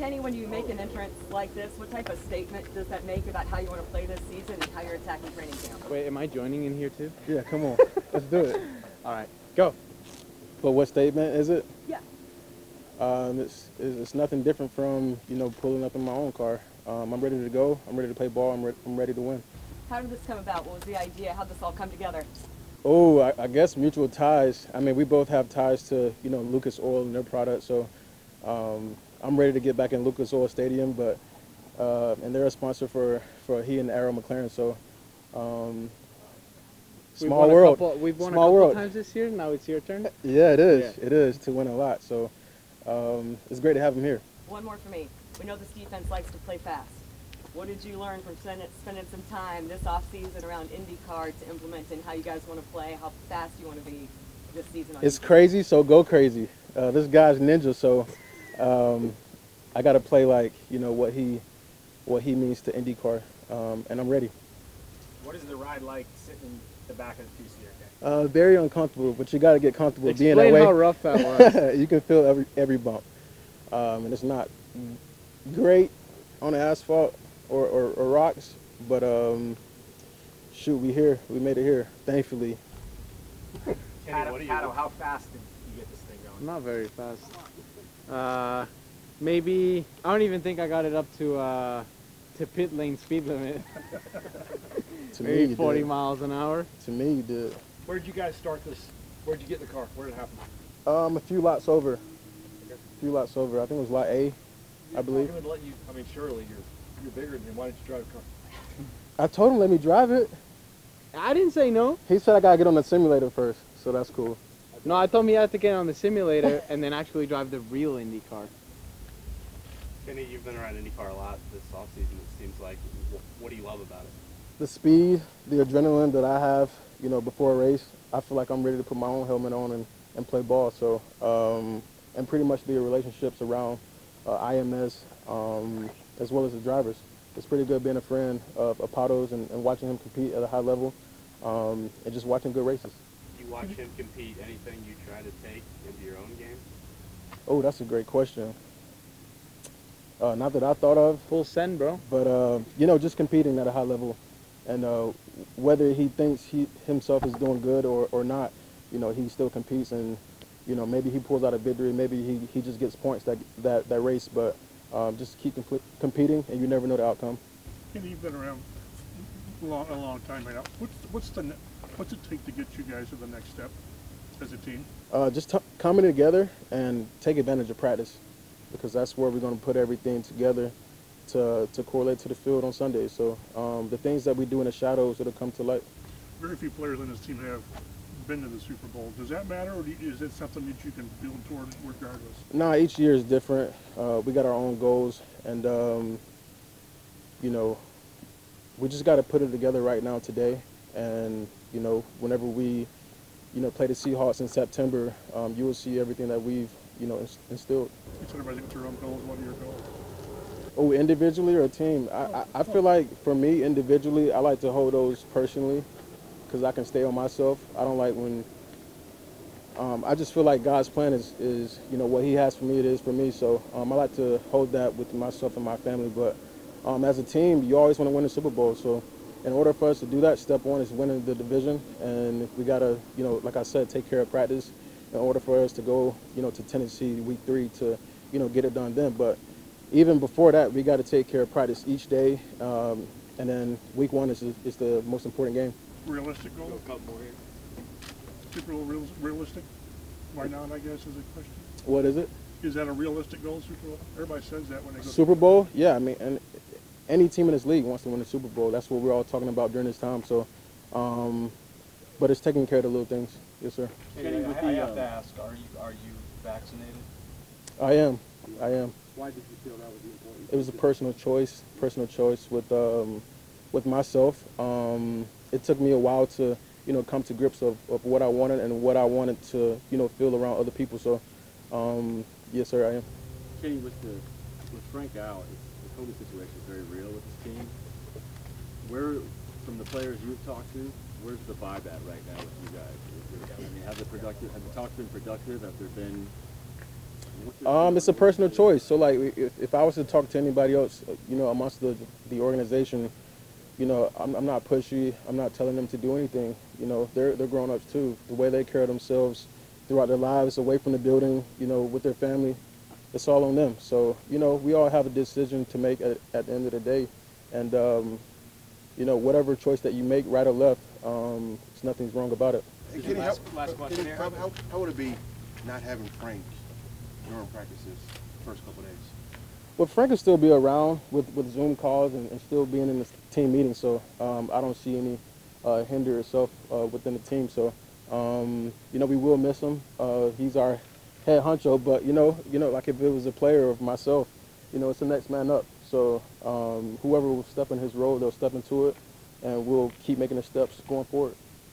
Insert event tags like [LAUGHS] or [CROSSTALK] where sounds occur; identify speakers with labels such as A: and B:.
A: Kenny, when you make an entrance like this, what type of statement does that make about how you want to play this season and how you're attacking training camp?
B: Wait, am I joining in here too?
C: Yeah, come on. [LAUGHS] Let's do it.
B: All right, go.
C: But what statement is it?
A: Yeah.
C: Um, it's, it's it's nothing different from you know pulling up in my own car. Um, I'm ready to go. I'm ready to play ball. I'm, re- I'm ready to win.
A: How did this come about? What was the idea? How did this all come together?
C: Oh, I, I guess mutual ties. I mean, we both have ties to you know Lucas Oil and their product. So um, I'm ready to get back in Lucas Oil Stadium, but uh, and they're a sponsor for for he and Arrow McLaren. So um,
B: We've
C: small
B: won a
C: world.
B: couple- we've won
C: small
B: a couple
C: world.
B: times this year. Now it's your turn.
C: Yeah, it is.
B: Yeah.
C: It is to win a lot. So um, it's great to have him here.
A: One more for me. We know this defense likes to play fast. What did you learn from spending, spending some time this offseason around IndyCar to implement in how you guys want to play, how fast you want to be this season?
C: It's crazy, so go crazy. Uh, this guy's ninja, so um, I got to play like you know what he what he means to IndyCar, um, and I'm ready.
D: What is the ride like sitting in the back of the two-seater?
C: Uh, very uncomfortable, but you got to get comfortable being that way.
B: how rough that [LAUGHS] was.
C: you can feel every every bump, um, and it's not great on the asphalt or, or, or rocks, but um, shoot, we here, we made it here, thankfully.
D: Kenny, what Pato, how fast did you get this thing going?
B: Not very fast. Uh, maybe I don't even think I got it up to uh, to pit lane speed limit. [LAUGHS]
C: To me,
B: Maybe
C: you
B: 40
C: did.
B: miles an hour.
C: To me, you did.
E: Where did you guys start this? Where did you get in the car? Where did it happen?
C: Um, a few lots over. A few lots over. I think it was lot A, I believe.
E: He would let you. I mean, surely you're you're bigger than him. Why didn't you drive the car?
C: I told him let me drive it.
B: I didn't say no.
C: He said I gotta get on the simulator first, so that's cool.
B: No, I told me I had to get on the simulator and then actually drive the real Indy car.
F: Kenny, you've been around IndyCar a lot this offseason, it seems like. What do you love about it?
C: The speed, the adrenaline that I have, you know, before a race, I feel like I'm ready to put my own helmet on and, and play ball. So, um, and pretty much the relationships around uh, IMS um, as well as the drivers. It's pretty good being a friend of, of Patos and, and watching him compete at a high level um, and just watching good races.
F: You watch him compete, anything you try to take into your own game?
C: Oh, that's a great question. Uh, not that I thought of,
B: Full send, bro.
C: but uh, you know, just competing at a high level, and uh, whether he thinks he himself is doing good or, or not, you know, he still competes, and you know, maybe he pulls out a victory, maybe he, he just gets points that that, that race, but um, just keep compl- competing, and you never know the outcome.
G: And you've been around a long, a long time right now. What's, what's the, ne- what's it take to get you guys to the next step as a team?
C: Uh, just t- coming together and take advantage of practice, because that's where we're going to put everything together to to correlate to the field on Sunday. So um, the things that we do in the shadows, it'll come to light.
G: Very few players on this team have been to the Super Bowl. Does that matter, or you- is it something that you can build toward regardless?
C: Nah, each year is different. Uh, we got our own goals, and um, you know, we just got to put it together right now today. And you know, whenever we, you know, play the Seahawks in September, um, you will see everything that we've, you know, instilled.
G: You said everybody thinks their own goals. What are your goals?
C: Oh, individually or a team? I, I, I feel like for me individually, I like to hold those personally, because I can stay on myself. I don't like when. Um, I just feel like God's plan is, is, you know, what He has for me, it is for me. So um, I like to hold that with myself and my family. But um, as a team, you always want to win the Super Bowl. So in order for us to do that, step one is winning the division, and we gotta, you know, like I said, take care of practice in order for us to go, you know, to Tennessee week three to, you know, get it done then. But even before that, we got to take care of practice each day, um, and then week one is, is the most important game.
G: Realistic
F: goal?
G: goals?
F: a couple more here.
G: Super Bowl real, realistic? Why not, I guess, is a question.
C: What is it?
G: Is that a realistic goal, Super Bowl? Everybody says that when they go.
C: Super Bowl? Yeah, I mean, and any team in this league wants to win the Super Bowl. That's what we're all talking about during this time. So, um, but it's taking care of the little things. Yes, sir.
D: Kenny, I, I have to ask, are you are you vaccinated?
C: I am. I am.
E: Why did you feel that was important?
C: It was a personal choice. Personal choice with um, with myself. Um, it took me a while to, you know, come to grips of, of what I wanted and what I wanted to, you know, feel around other people. So, um, yes, sir, I am.
H: Kenny, with the with Frank out, the COVID situation is very real with this team. Where, from the players you've talked to, where's the vibe at right now with you guys? I mean, have the productive, have the talks been productive? Have there been
C: Um, it's a personal choice. So like, if, if I was to talk to anybody else, you know, amongst the the organization, you know, I'm, I'm not pushy. I'm not telling them to do anything. You know, they're they're grown ups too. The way they carry themselves throughout their lives, away from the building, you know, with their family, it's all on them. So you know, we all have a decision to make at, at the end of the day, and um, you know, whatever choice that you make, right or left, um, there's nothing's wrong about it.
I: Hey, Kenny,
F: Last-
I: how,
F: last question
I: Kenny,
F: here.
I: how, how, how would it be not having Frank during practices the first couple days?
C: Well, Frank will still be around with, with Zoom calls and, and still being in the team meeting, so um, I don't see any uh, hinder itself uh, within the team. So, um, you know, we will miss him. Uh, he's our head honcho, but you know, you know, like if it was a player of myself, you know, it's the next man up. So um, whoever will step in his role, they'll step into it, and we'll keep making the steps going forward.